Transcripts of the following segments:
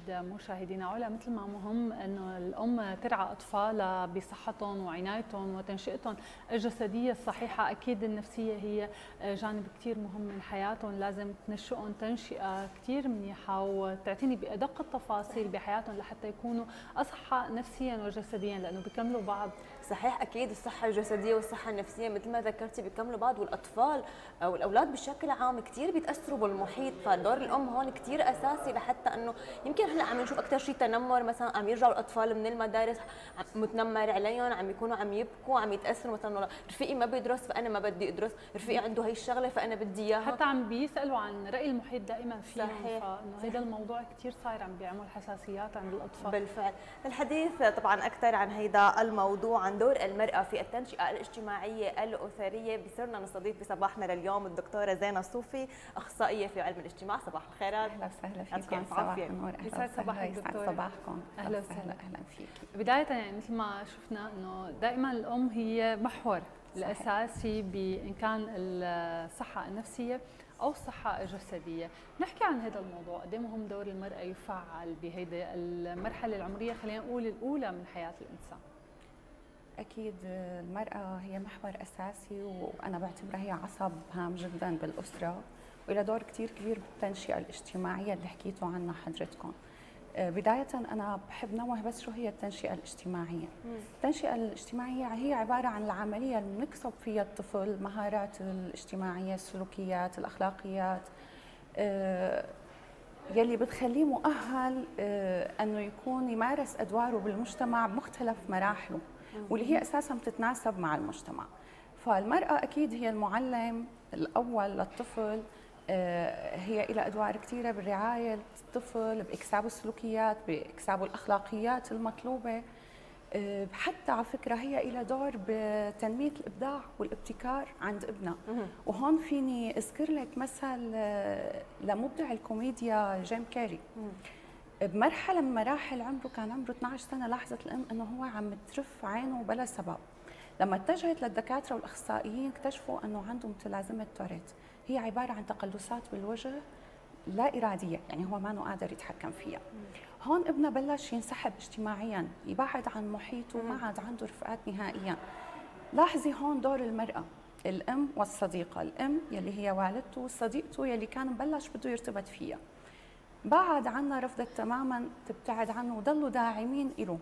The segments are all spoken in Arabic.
جديد مشاهدينا علا مثل ما مهم انه الأم ترعى أطفالها بصحتهم وعنايتهم وتنشئتهم الجسدية الصحيحة. أكيد النفسية هي جانب كثير مهم من حياتهم. لازم تنشئهم تنشئة كثير منيحة وتعتني بأدق التفاصيل بحياتهم لحتى يكونوا أصحى نفسيا وجسديا لأنه بيكملوا بعض. صحيح أكيد الصحة الجسدية والصحة النفسية مثل ما ذكرتي بيكملوا بعض والأطفال أو الاولاد بشكل عام كثير بيتأثروا بالمحيط فدور الأم هون كثير أساسي لحتى إنه يمكن هلأ عم نشوف أكثر شيء تنمر مثلا عم يرجعوا الأطفال من المدارس متنمر عليهم عم يكونوا عم يبكوا عم يتأثروا مثلا رفيقي ما بيدرس فأنا ما بدي أدرس رفيقي عنده هي الشغلة فأنا بدي إياها. حتى عم بيسألوا عن رأي المحيط دائما فيهم صحيح. فإنه هذا الموضوع كثير صاير عم بيعمل حساسيات عند الأطفال. بالفعل. الحديث طبعا أكثر عن هيدا الموضوع عن دور المرأة في التنشئة الاجتماعية الاسريه بصرنا نستضيف بصباحنا لليوم الدكتورة زينة صوفي أخصائية في علم الاجتماع. صباح الخيرات. أهلا وسهلا فيكم صباح النور. يسعد صباحك دكتورة. صباحكم. أهلا وسهلا. أهلا فيك بداية يعني مثل ما شفنا إنه دائما الأم هي محور الأساسي بإن كان الصحة النفسية أو الصحة الجسدية. نحكي عن هذا الموضوع. قد مهم دور المرأة يفعل بهيدي المرحلة العمرية؟ خلينا نقول الأولى من حياة الإنسان. أكيد المرأة هي محور أساسي وأنا بعتبرها هي عصب هام جدا بالأسرة وإلى دور كثير كبير بالتنشئة الاجتماعية اللي حكيتوا عنها حضرتكم. بداية أنا بحب نوه بس شو هي التنشئة الاجتماعية؟ مم. التنشئة الاجتماعية هي عبارة عن العملية اللي بنكسب فيها الطفل مهارات الاجتماعية السلوكيات الأخلاقيات آه يلي بتخليه مؤهل آه أنه يكون يمارس أدواره بالمجتمع بمختلف مراحله. واللي هي أساسا بتتناسب مع المجتمع. فالمرأة أكيد هي المعلم الأول للطفل هي إلها أدوار كثيرة بالرعاية الطفل بإكساب السلوكيات بإكساب الأخلاقيات المطلوبة. حتى على فكرة هي إلها دور بتنمية الإبداع والابتكار عند ابنها. وهون فيني أذكر لك مثل لمبدع الكوميديا جيم كاري بمرحلة من مراحل عمره كان عمره 12 سنة لاحظت الأم أنه هو عم ترف عينه بلا سبب. لما اتجهت للدكاترة والأخصائيين اكتشفوا أنه عنده متلازمة توريت. هي عبارة عن تقلصات بالوجه لا إرادية يعني هو ما قادر يتحكم فيها. هون ابنه بلش ينسحب اجتماعيا يبعد عن محيطه ما عاد عنده رفقات نهائيا. لاحظي هون دور المرأة. الأم والصديقة الأم يلي هي والدته وصديقته يلي كان مبلش بده يرتبط فيها. بعد عنا رفضت تماما تبتعد عنه وضلوا داعمين له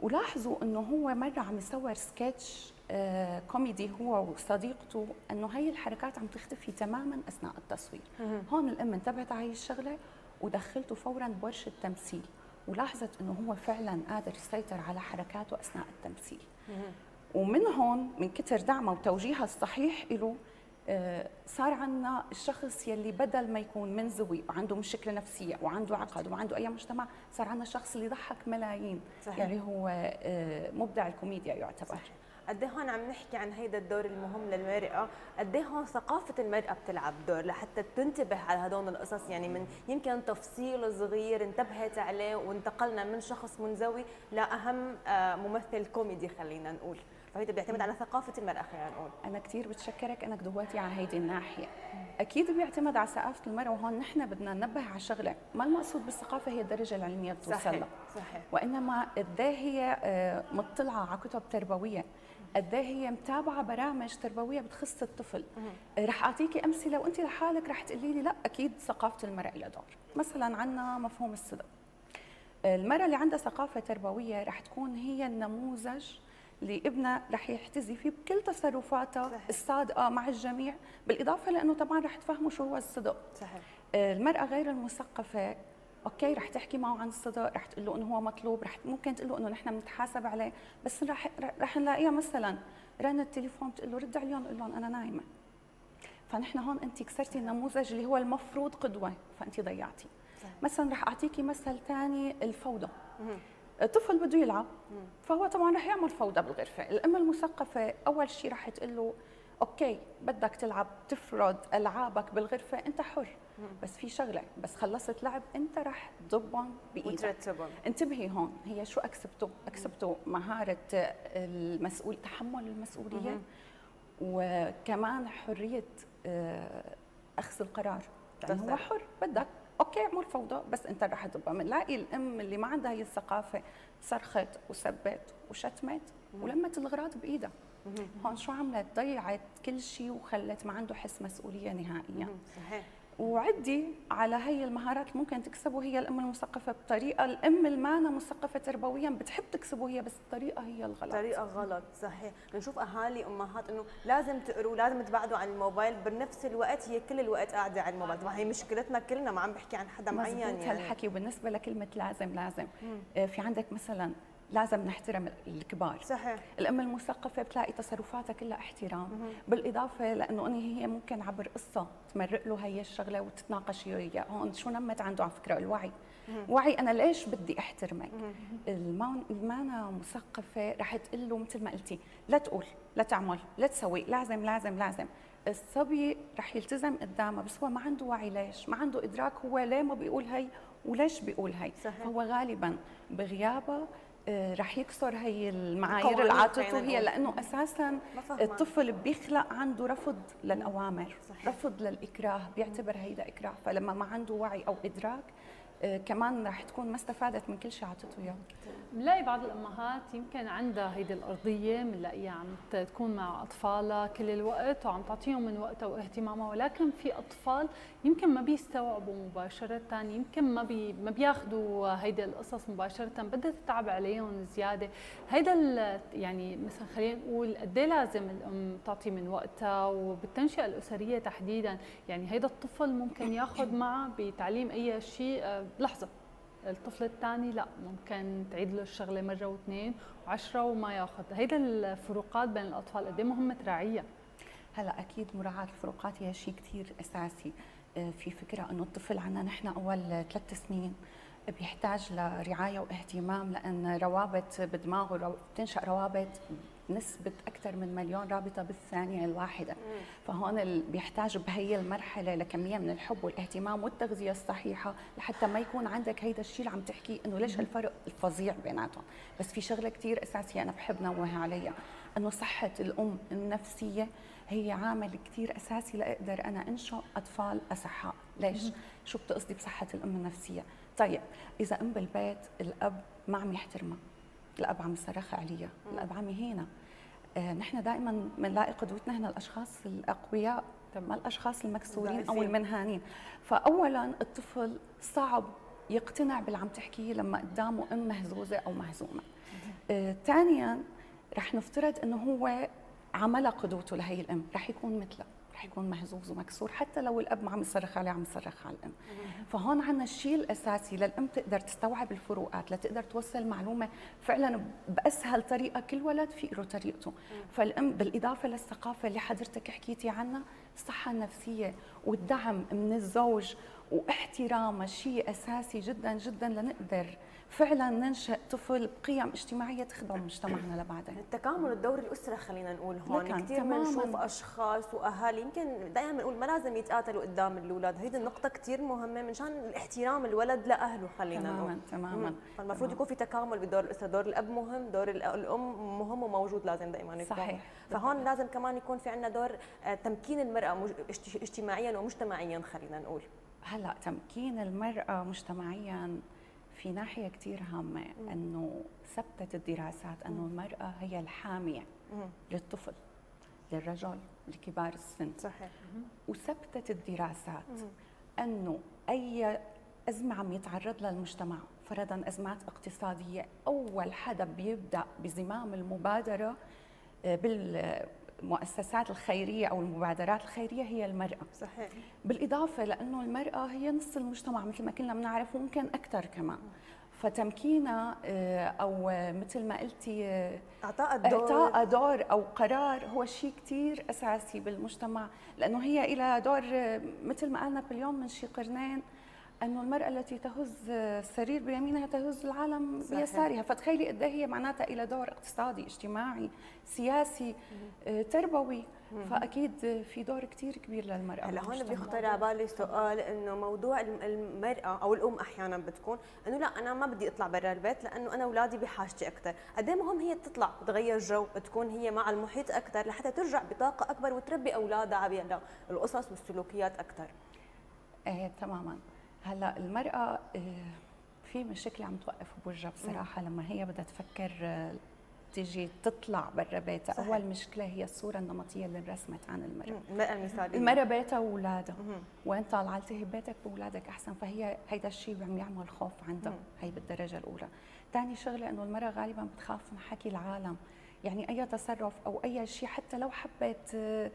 ولاحظوا إنه هو مرة عم يصور سكتش آه كوميدي هو وصديقته إنه هي الحركات عم تختفي تماما أثناء التصوير. هون الام انتبهت على هي الشغلة ودخلته فورا بورشه تمثيل ولاحظت إنه هو فعلا قادر يسيطر على حركاته أثناء التمثيل. ومن هون من كتر دعمه وتوجيهها الصحيح له صار عندنا الشخص يلي بدل ما يكون منزوي وعنده مشكلة نفسية وعنده عقد وعنده أي مجتمع صار عندنا شخص اللي يضحك ملايين. صحيح. يعني هو مبدع الكوميديا يعتبر. صحيح. قد هون عم نحكي عن هيدا الدور المهم للمرأة؟ قد هون ثقافة المرأة بتلعب دور لحتى تنتبه على هدول القصص؟ يعني من يمكن تفصيل صغير انتبهت عليه وانتقلنا من شخص منزوي لأهم ممثل كوميدي خلينا نقول. فهيدا بيعتمد على ثقافة المرأة خلينا نقول. أنا كثير بتشكرك أنك دويتي على هيدي الناحية. أكيد بيعتمد على ثقافة المرأة وهون نحن بدنا ننبه على شغلة. ما المقصود بالثقافة هي الدرجة العلمية بتوصل صحيح. صحيح. وإنما قد هي مطلعة على كتب تربوية. قد هي متابعة برامج تربوية بتخص الطفل. رح أعطيكي أمثلة وانت لحالك رح تقولي لي لا أكيد ثقافة المرأة لها دور. مثلا عندنا مفهوم الصدق. المرأة اللي عندها ثقافة تربوية رح تكون هي النموذج اللي ابنها رح يحتذي فيه بكل تصرفاتها صحيح. الصادقة مع الجميع بالإضافة لأنه طبعا رح تفهموا شو هو الصدق. صحيح. المرأة غير المثقفة okay رح تحكي معه عن الصدق رح تقول له إنه هو مطلوب رح ممكن تقول له إنه نحن بنتحاسب عليه بس رح رح نلاقيها مثلا رن التليفون بتقول له رد عليهم قول لهم أنا نايمة. فنحن هون انت كسرتي النموذج اللي هو المفروض قدوة فانت ضيعتي. مثلا رح أعطيكي مثل ثاني الفوضى. الطفل بده يلعب. فهو طبعا رح يعمل فوضى بالغرفة. الام المثقفة أول شيء رح تقول له okay بدك تلعب تفرد ألعابك بالغرفة أنت حر. بس في شغلة بس خلصت لعب أنت رح تضبهم بإيدك. انتبهي هون هي شو أكسبته؟ أكسبته مهارة المسؤول تحمل المسؤولية وكمان حرية أخذ القرار. يعني هو حر بدك. okay اعمل فوضى بس أنت رح تبقى بنلاقي الأم اللي ما عندها هي الثقافة صرخت وسبت وشتمت ولمت الغراض بإيدها. هون شو عملت؟ ضيعت كل شيء وخلت ما عنده حس مسؤولية نهائيا. صحيح. وعدي على هي المهارات اللي ممكن تكسبه هي الأم المثقفة بطريقة الأم المانا مثقفة تربويا بتحب تكسبه هي بس الطريقة هي الغلط. طريقة غلط صحيح. بنشوف أهالي أمهات إنه لازم تقروا لازم تبعدوا عن الموبايل بنفس الوقت هي كل الوقت قاعدة على الموبايل. طبعا هي مشكلتنا كلنا ما عم بحكي عن حدا معين يعني. هالحكي وبالنسبة لكلمة لازم لازم. مم. في عندك مثلا لازم نحترم الكبار. صحيح. الام المثقفة بتلاقي تصرفاتها كلها احترام. مم. بالإضافة لأنه هي ممكن عبر قصة تمرق له هي الشغلة وتتناقش وياه هون شو نمت عنده على فكرة؟ الوعي. مم. وعي أنا ليش بدي أحترمك؟ المانا مثقفة رح تقول له مثل ما قلتي. لا تقول لا تعمل لا تسوي. لازم لازم لازم. الصبي رح يلتزم قدامها بس هو ما عنده وعي ليش؟ ما عنده إدراك هو ليه ما بيقول هي وليش بيقول هي. صحيح. فهو غالبا بغيابها آه، رح يكسر هي المعايير العاطفه هي لأنه أساسا الطفل بيخلق عنده رفض للأوامر صحيح. رفض للإكراه بيعتبر هيدا إكراه. فلما ما عنده وعي أو إدراك كمان رح تكون ما استفادت من كل شيء اعطته اياه بنلاقي بعض الأمهات يمكن عندها هيدي الأرضية بنلاقيها عم تكون مع أطفالها كل الوقت وعم تعطيهم من وقتها واهتمامها ولكن في أطفال يمكن ما بيستوعبوا مباشرة يمكن ما بي ما بياخذوا هيدي القصص مباشرة بدها تتعب عليهم زيادة. هيدا يعني مثلا خلينا نقول قد إيه لازم الأم تعطي من وقتها وبالتنشئة الأسرية تحديدا. يعني هيدا الطفل ممكن ياخذ معه بتعليم أي شيء آه، بلحظه الطفل الثاني لا ممكن تعيد له الشغلة مرة واثنين وعشرة وما ياخذ. هيدا الفروقات بين الأطفال قد إيه مهمة تراعيها هلا أكيد مراعاة الفروقات هي شيء كثير أساسي. آه، في فكرة إنه الطفل عندنا نحن أول ثلاث سنين بيحتاج لرعاية واهتمام لأن روابط بدماغه بتنشأ روابط نسبة أكثر من مليون رابطة بالثانية الواحدة مم. فهون بيحتاج بهي المرحلة لكمية من الحب والاهتمام والتغذية الصحيحة لحتى ما يكون عندك هيدا الشيء اللي عم تحكيه إنه ليش الفرق الفظيع بيناتهم بس في شغلة كثير أساسية أنا بحب نوه عليها إنه صحة الأم النفسية هي عامل كثير أساسي لأقدر أنا أنشأ أطفال أصحاء ليش؟ مم. شو بتقصدي بصحة الأم النفسية؟ طيب إذا أم بالبيت الأب ما عم يحترمها الاب عم يصرخ عليها الاب عم يهينها آه نحن دائما بنلاقي قدوتنا هنا الأشخاص الأقوياء ما الأشخاص المكسورين أو المنهانين. فاولا الطفل صعب يقتنع باللي عم تحكيه لما قدامه أم مهزوزة أو مهزومة. آه ثانيا رح نفترض إنه هو عمل قدوته لهي الأم رح يكون مثلها. رح يكون مهزوز ومكسور حتى لو الأب ما عم يصرخ عليه عم يصرخ على الأم. فهون عندنا الشيء الأساسي. للأم تقدر تستوعب الفروقات لتقدر توصل معلومة فعلا بأسهل طريقة كل ولد في له طريقته. فالأم بالإضافة للثقافة اللي حضرتك حكيتي عنها الصحه النفسيه والدعم من الزوج واحترامها شيء أساسي جدا جدا لنقدر فعلا ننشئ طفل بقيم اجتماعية تخدم مجتمعنا لبعدين. التكامل الدور الأسرة خلينا نقول هون. كثير بنشوف أشخاص وأهالي يمكن دائما بنقول ما لازم يتقاتلوا قدام الأولاد. هيدي النقطة كثير مهمة منشان الاحترام الولد لأهله خلينا تماما نقول تماما فالمفروض يكون في تكامل بدور الأسرة. دور الأب مهم دور الأم مهم وموجود لازم دائما يكون. صحيح. فهون لازم كمان يكون في عندنا دور آه، تمكين المرأة اجتماعيا ومجتمعيا خلينا نقول. هلأ تمكين المرأة مجتمعيا في ناحية كثير هامة إنه ثبتت الدراسات إنه المرأة هي الحامية للطفل للرجل لكبار السن. صحيح. وثبتت الدراسات إنه أي أزمة عم يتعرض لها المجتمع فرضا أزمات اقتصادية أول حدا بيبدأ بزمام المبادرة آه، بال المؤسسات الخيرية أو المبادرات الخيرية هي المرأة. صحيح. بالإضافة لأنه المرأة هي نص المجتمع مثل ما كلنا بنعرف وممكن أكثر كمان. فتمكينها آه، أو مثل ما قلتي آه، إعطاء دور إعطاء دور أو قرار هو شيء كثير أساسي بالمجتمع لأنه هي إلى دور آه، مثل ما قال نابليون من شي قرنين أنه المرأة التي تهز السرير بيمينها تهز العالم صحيح. بيسارها. فتخيلي قد إيه هي معناتها إلى دور اقتصادي اجتماعي سياسي مم. تربوي. مم. فأكيد في دور كثير كبير للمرأة. هلا هون بيخطر على بالي سؤال إنه موضوع المرأة أو الأم أحيانا بتكون إنه لا أنا ما بدي أطلع برا البيت لأنه أنا أولادي بحاجتي أكثر قد إيه مهم هي تطلع تغير جو تكون هي مع المحيط أكثر لحتى ترجع بطاقة أكبر وتربي أولادها على القصص والسلوكيات أكثر إيه تماما. هلا المرأة آه، في مشكله عم توقف بوجهها بصراحة لما هي بدها تفكر آه، تيجي تطلع برا بيتها. صحيح. أول مشكلة هي الصورة النمطية اللي انرسمت عن المرأة. المراه المثاليه المرأة بيتها وأولادها. وين طالعة التهي بيتك واولادك أحسن. فهي هيدا الشيء عم يعمل خوف عندها هي بالدرجة الأولى. ثاني شغلة إنه المرأة غالبا بتخاف من حكي العالم. يعني أي تصرف أو أي شيء حتى لو حبت آه،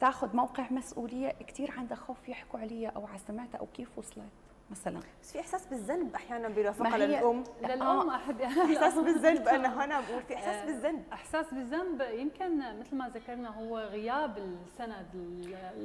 تاخذ موقع مسؤولية كثير عندها خوف يحكوا عليها أو على سمعتها أو كيف وصلت. مثلا. بس في إحساس بالذنب أحيانا بيرافقها للأم. للام آه. احد إحساس بالذنب أنا هنا بقول في إحساس بالذنب. إحساس بالذنب. يمكن مثل ما ذكرنا هو غياب السند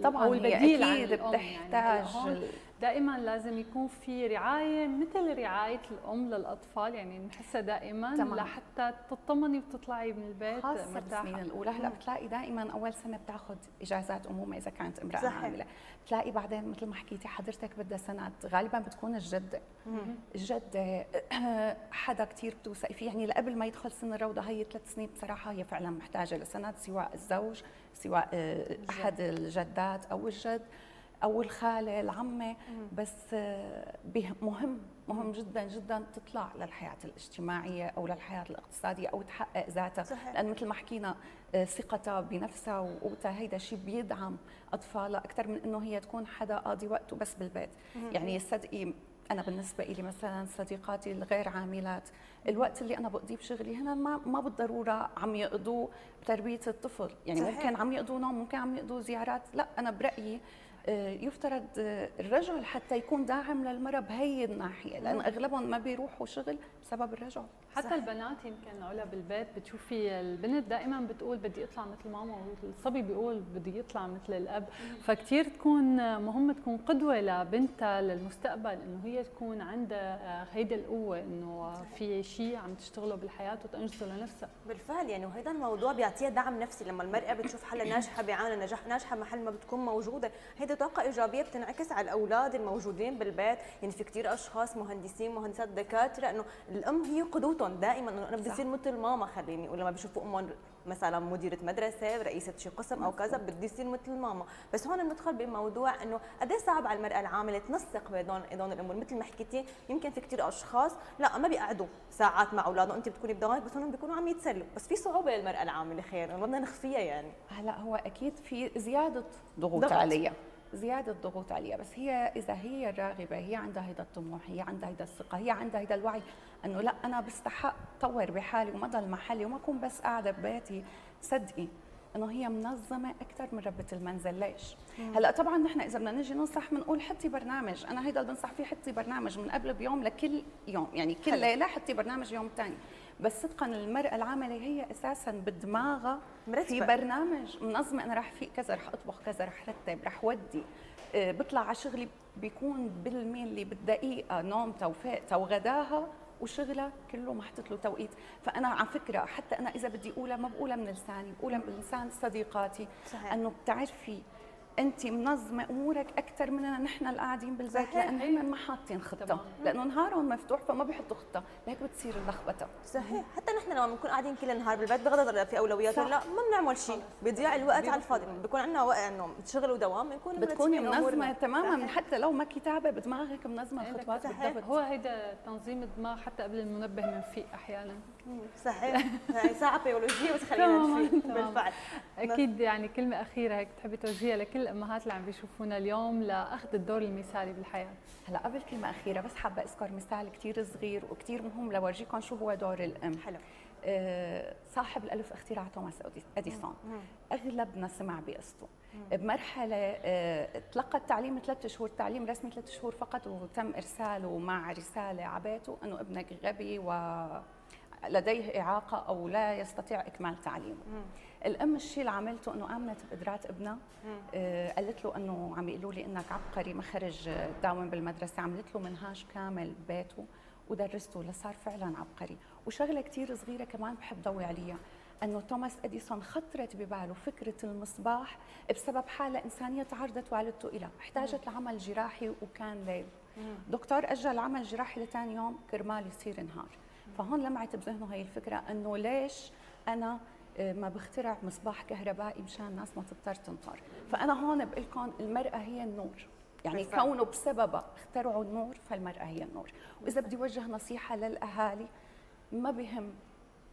طبعا أو البديل أكيد عن بتحتاج يعني دائما لازم يكون في رعاية مثل رعاية الأم للأطفال. يعني نحسها دائما تمام. لحتى تطمني وتطلعي من البيت خاصة بالسنين الأولى هلأ بتلاقي دائما أول سنة بتاخذ إجازات أمومة إذا كانت امرأة صحيح. عامله بتلاقي بعدين مثل ما حكيتي حضرتك بدها سند غالبا بتكون الجده الجده حدا كثير بتوثقي فيه. يعني قبل ما يدخل سن الروضة هي ثلاث سنين بصراحة هي فعلا محتاجة لسند سواء الزوج سواء آه، أحد الجدات أو الجد أو الخالة العمة. بس آه، مهم مهم جدا جدا تطلع للحياة الاجتماعية أو للحياة الاقتصادية أو تحقق ذاتها. صحيح. لأن مثل ما حكينا آه، ثقتها بنفسها وقوتها هيدا شيء بيدعم أطفالها أكثر من إنه هي تكون حدا قاضي وقته بس بالبيت. يعني صدقي أنا بالنسبة لي مثلا صديقاتي الغير عاملات الوقت اللي أنا بقضيه بشغلي هنا ما ما بالضرورة عم يقضوه بتربية الطفل. يعني صحيح. ممكن عم يقضوا نوم ممكن عم يقضوا زيارات. لا أنا برأيي يفترض آه، الرجل حتى يكون داعم للمرأة بهي الناحية لأن أغلبهم ما بيروحوا شغل بسبب الرجل. حتى صح. البنات يمكن علا بالبيت بتشوفي البنت دائما بتقول بدي اطلع مثل ماما والصبي بيقول بدي يطلع مثل الأب. فكتير تكون مهم تكون قدوة لبنتها للمستقبل إنه هي تكون عندها هيدي القوة إنه في شيء عم تشتغله بالحياة وتنجزه لنفسها. بالفعل يعني وهذا الموضوع بيعطيها دعم نفسي لما المرأة بتشوف حالها ناجحة بعالم نجاح ناجحة محل ما بتكون موجودة. هيدي طاقة إيجابية بتنعكس على الأولاد الموجودين بالبيت. يعني في كثير أشخاص مهندسين مهندسات دكاترة إنه الأم هي قدوتهم. دائما انه أنا بدي اصير مثل ماما خليني ولما بيشوفوا امهم مثلا مديرة مدرسة رئيسة شي قسم أو كذا بدي يصير مثل ماما. بس هون بندخل بموضوع إنه قد إيه صعب على المرأة العاملة تنسق بين هدول الأمور؟ مثل ما حكيتي يمكن في كثير أشخاص لا ما بيقعدوا ساعات مع أولادهم. انت بتكوني بدوامك بس هون بيكونوا عم يتسلوا. بس في صعوبة للمرأة العاملة خير ما بدنا نخفيها يعني. هلا هو أكيد في زيادة ضغوط. عليها. زيادة ضغوط عليها. بس هي إذا هي راغبة هي عندها هيدا الطموح هي عندها هيدا الثقة هي عندها هيدا الوعي إنه لا أنا بستحق طور بحالي وما ضل محلي وما أكون بس قاعدة ببيتي صدقي إنه هي منظمة أكثر من ربة المنزل. ليش؟ مم. هلأ طبعا نحن إذا بدنا نجي ننصح بنقول حطي برنامج. أنا هيدا اللي بنصح فيه حطي برنامج من قبل بيوم لكل يوم يعني كل. ليلة حطي برنامج يوم ثاني بس صدقا المرأة العاملة هي أساسا بدماغها في برنامج منظمه أنا رح فيق كذا رح أطبخ كذا رح رتب رح ودي آه، بطلع على شغلي بيكون بالميلي بالدقيقة نومتها وفاقتها وغداها وشغلها كله محطوط له توقيت. فأنا على فكرة حتى أنا إذا بدي أقولها ما بقولها من لساني بقولها من لسان صديقاتي. صحيح. إنه بتعرفي انت منظمة أمورك أكثر مننا نحن القاعدين بالبيت لأن هم ما حاطين خطة. لأنه نهارهم مفتوح فما بيحطوا خطة. لهيك بتصير اللخبطة. صحيح. حتى نحن لما بنكون قاعدين كل النهار بالبيت بغض في أولويات لا ما بنعمل شيء. بيضيع الوقت على الفاضي. بيكون عندنا وقت إنه شغل ودوام بنكون بتكوني منظمة تماما. حتى لو ما كتابة بدماغك منظمة الخطوات بالضبط. هو هيدا تنظيم الدماغ حتى قبل المنبه بنفيق أحيانا. صحيح. هي ساعة بيولوجية بس خلينا بالفعل. أكيد يعني كلمة أخيرة هيك بتحبي توجهيها لكل الأمهات اللي عم بيشوفونا اليوم لأخذ الدور المثالي بالحياة. هلا قبل كلمة أخيرة بس حابة أذكر مثال كثير صغير وكثير مهم لورجيكم شو هو دور الأم. حلو. آه، صاحب الألف اختراع توماس أديسون. أغلبنا سمع بقصته. بمرحلة آه، تلقى التعليم ثلاث شهور تعليم رسمي ثلاث شهور فقط وتم إرساله مع رسالة عبيته إنه ابنك غبي و لديه إعاقة أو لا يستطيع إكمال تعليمه. الأم الشيء اللي عملته إنه آمنت بقدرات ابنها آه قالت له إنه عم يقولوا لي إنك عبقري ما خرج داوم بالمدرسة عملت له منهاج كامل ببيته ودرسته لصار فعلا عبقري. وشغلة كثير صغيرة كمان بحب ضوي عليها إنه توماس إديسون خطرت بباله فكرة المصباح بسبب حالة إنسانية تعرضت والدته إلى احتاجت لعمل جراحي وكان ليل. دكتور أجل العمل الجراحي لثاني يوم كرمال يصير نهار فهون لمعت بذهنه هي الفكرة إنه ليش أنا آه، ما بخترع مصباح كهربائي مشان الناس ما تضطر تنطر؟ فأنا هون بقول لكم المرأة هي النور. يعني بالفعل. كونه بسببها اخترعوا النور فالمرأة هي النور. وإذا بدي وجه نصيحة للأهالي ما بهم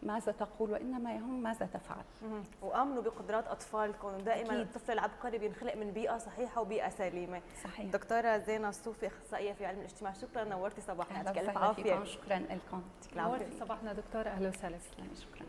ماذا تقول وإنما يهم ماذا تفعل. وآمنوا بقدرات أطفالكم. ودائما أكيد. الطفل العبقري بينخلق من بيئة صحيحة وبيئة سليمة. صحيح. دكتورة زينة الصوفي أخصائية في علم الاجتماع شكرا. نورتي صباحنا. يعطيك الف عافية. شكرا لكم. يعطيك العافية. نورتي صباحنا دكتورة. أهلا وسهلا شكرا.